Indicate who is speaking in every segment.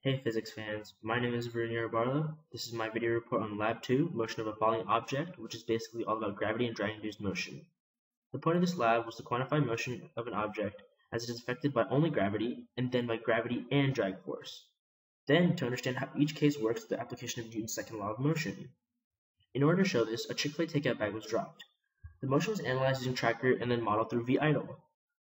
Speaker 1: Hey physics fans, my name is Varun Yarabarla. This is my video report on Lab 2, Motion of a Falling Object, which is basically all about gravity and drag-induced motion. The point of this lab was to quantify motion of an object as it is affected by only gravity, and then by gravity and drag force. Then, to understand how each case works with the application of Newton's second law of motion. In order to show this, a Chick-fil-A takeout bag was dropped. The motion was analyzed using tracker and then modeled through VIDLE.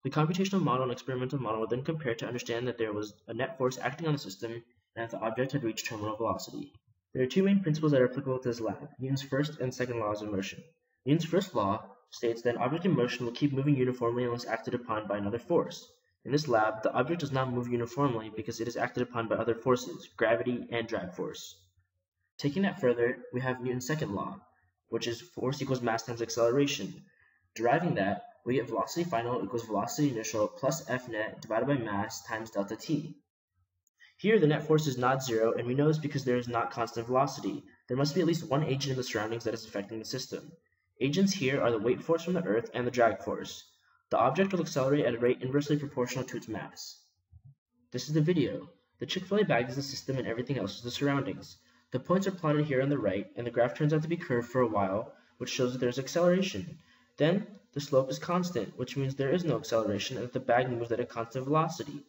Speaker 1: The computational model and experimental model were then compared to understand that there was a net force acting on the system and that the object had reached terminal velocity. There are two main principles that are applicable to this lab, Newton's first and second laws of motion. Newton's first law states that an object in motion will keep moving uniformly unless acted upon by another force. In this lab, the object does not move uniformly because it is acted upon by other forces, gravity and drag force. Taking that further, we have Newton's second law, which is force equals mass times acceleration. Deriving that, we get velocity final equals velocity initial plus F net divided by mass times delta t. Here the net force is not zero, and we know this because there is not constant velocity. There must be at least one agent in the surroundings that is affecting the system. Agents here are the weight force from the Earth and the drag force. The object will accelerate at a rate inversely proportional to its mass. This is the video. The Chick-fil-A bag is the system and everything else is the surroundings. The points are plotted here on the right, and the graph turns out to be curved for a while, which shows that there is acceleration. Then, the slope is constant, which means there is no acceleration and that the bag moves at a constant velocity.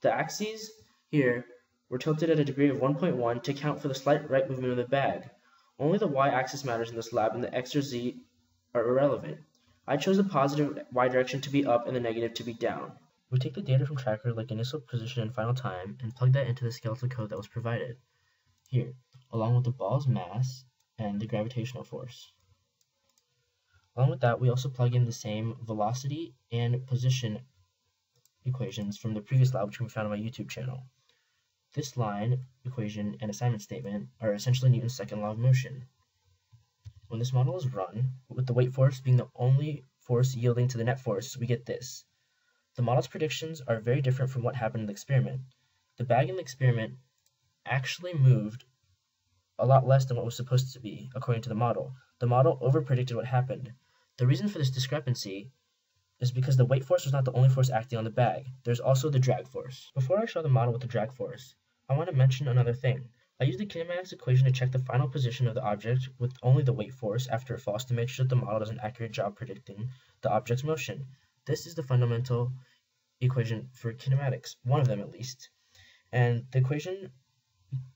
Speaker 1: The axes here were tilted at a degree of 1.1 to account for the slight right movement of the bag. Only the y-axis matters in this lab and the x or z are irrelevant. I chose the positive y direction to be up and the negative to be down. We take the data from tracker like initial position and final time and plug that into the skeletal code that was provided here, along with the ball's mass and the gravitational force. Along with that, we also plug in the same velocity and position equations from the previous lab, which can be found on my YouTube channel. This line, equation, and assignment statement are essentially Newton's second law of motion. When this model is run, with the weight force being the only force yielding to the net force, we get this. The model's predictions are very different from what happened in the experiment. The bag in the experiment actually moved a lot less than what was supposed to be, according to the model. The model overpredicted what happened. The reason for this discrepancy is because the weight force was not the only force acting on the bag. There's also the drag force. Before I show the model with the drag force, I want to mention another thing. I used the kinematics equation to check the final position of the object with only the weight force after it falls to make sure that the model does an accurate job predicting the object's motion. This is the fundamental equation for kinematics, one of them at least. And the equation,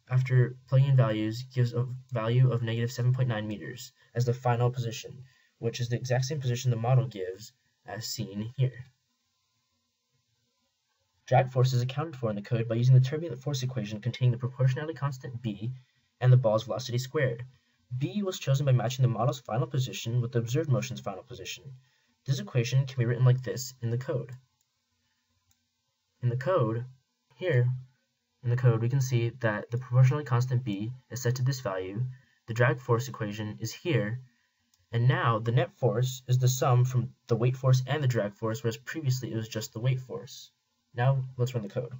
Speaker 1: after plugging in values, gives a value of negative 7.9 meters as the final position which is the exact same position the model gives as seen here. Drag force is accounted for in the code by using the turbulent force equation containing the proportionality constant b and the ball's velocity squared. b was chosen by matching the model's final position with the observed motion's final position. This equation can be written like this in the code. In the code, here, in the code, we can see that the proportionality constant b is set to this value, the drag force equation is here, and now the net force is the sum from the weight force and the drag force, whereas previously it was just the weight force. Now let's run the code.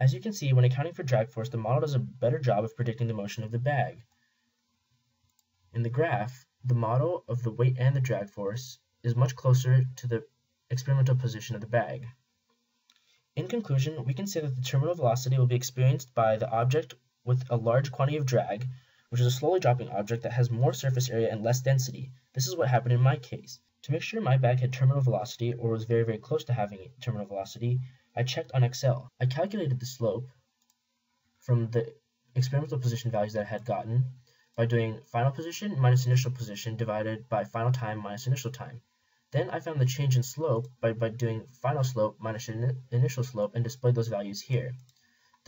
Speaker 1: As you can see, when accounting for drag force, the model does a better job of predicting the motion of the bag. In the graph, the model of the weight and the drag force is much closer to the experimental position of the bag. In conclusion, we can say that the terminal velocity will be experienced by the object with a large quantity of drag, which is a slowly dropping object that has more surface area and less density. This is what happened in my case. To make sure my bag had terminal velocity or was very very close to having terminal velocity, I checked on Excel. I calculated the slope from the experimental position values that I had gotten by doing final position minus initial position divided by final time minus initial time. Then I found the change in slope by, by doing final slope minus in initial slope and displayed those values here.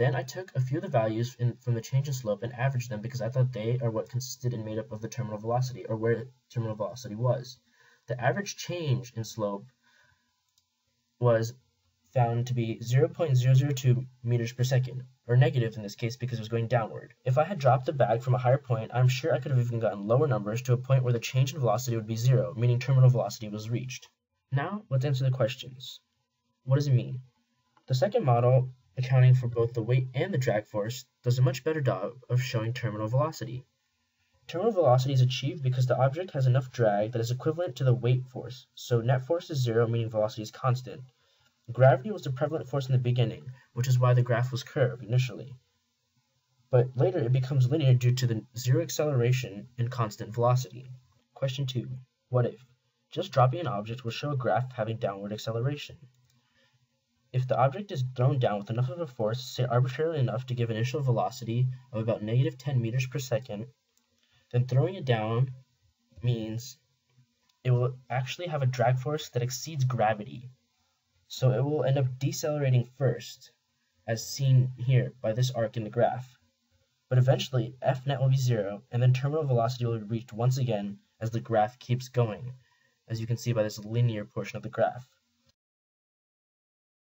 Speaker 1: Then I took a few of the values in, from the change in slope and averaged them because I thought they are what consisted and made up of the terminal velocity, or where terminal velocity was. The average change in slope was found to be 0.002 meters per second, or negative in this case because it was going downward. If I had dropped the bag from a higher point, I'm sure I could have even gotten lower numbers to a point where the change in velocity would be zero, meaning terminal velocity was reached. Now, let's answer the questions. What does it mean? The second model accounting for both the weight and the drag force, does a much better job of showing terminal velocity. Terminal velocity is achieved because the object has enough drag that is equivalent to the weight force, so net force is zero, meaning velocity is constant. Gravity was the prevalent force in the beginning, which is why the graph was curved initially. But later it becomes linear due to the zero acceleration and constant velocity. Question 2. What if? Just dropping an object will show a graph having downward acceleration. If the object is thrown down with enough of a force, say arbitrarily enough to give an initial velocity of about negative 10 meters per second, then throwing it down means it will actually have a drag force that exceeds gravity. So it will end up decelerating first, as seen here by this arc in the graph. But eventually F net will be zero, and then terminal velocity will be reached once again as the graph keeps going, as you can see by this linear portion of the graph.